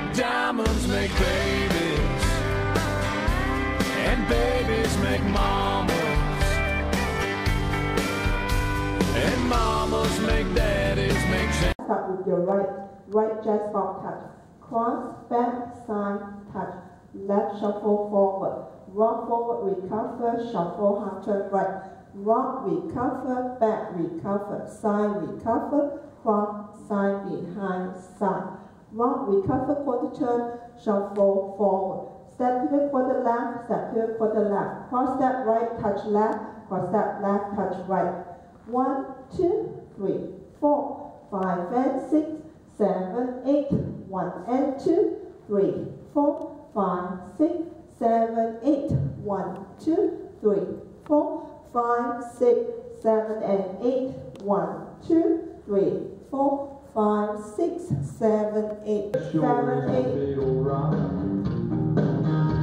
Diamonds make babies, and babies make mamas, and mamas make daddies, make Start with your right, right jazz box touch. Cross, back, side, touch. Left shuffle forward. Rock forward, recover, shuffle, half turn right. Rock, recover, back, recover, side, recover, cross, side, behind, side. Rock, recover, quarter turn, shuffle forward. Step the quarter left, step the quarter left. Cross step right, touch left, cross step left, touch right. One, two, three, four, five and six, seven, eight. One and two, three, four, five, six, seven, eight. One, two, three, four, five, six, seven, and eight. One, two, three, four, five, six, seven, eight, seven, eight.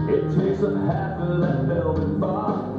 It takes up half of that velvet box.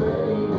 Baby